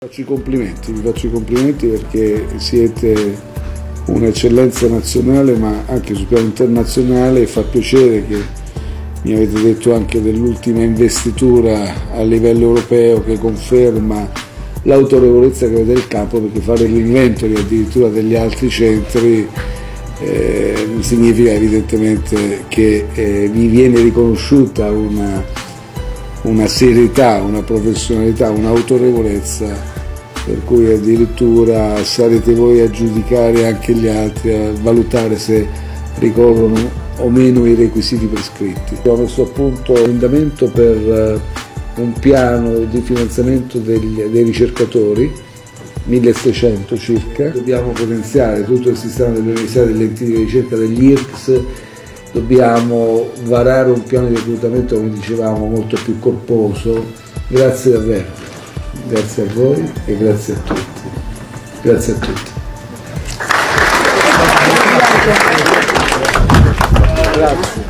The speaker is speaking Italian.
Faccio i complimenti, vi faccio i complimenti perché siete un'eccellenza nazionale ma anche sul piano internazionale e fa piacere che mi avete detto anche dell'ultima investitura a livello europeo che conferma l'autorevolezza che avete del campo perché fare l'inventory addirittura degli altri centri eh, significa evidentemente che eh, vi viene riconosciuta una una serietà, una professionalità, un'autorevolezza per cui addirittura sarete voi a giudicare anche gli altri, a valutare se ricorrono o meno i requisiti prescritti. Abbiamo messo a punto un emendamento per eh, un piano di finanziamento degli, dei ricercatori, 1600 circa. Dobbiamo potenziare tutto il sistema delle università delle di ricerca degli IRCS dobbiamo varare un piano di reclutamento, come dicevamo, molto più corposo. Grazie davvero, grazie a voi e grazie a tutti. Grazie a tutti. Grazie.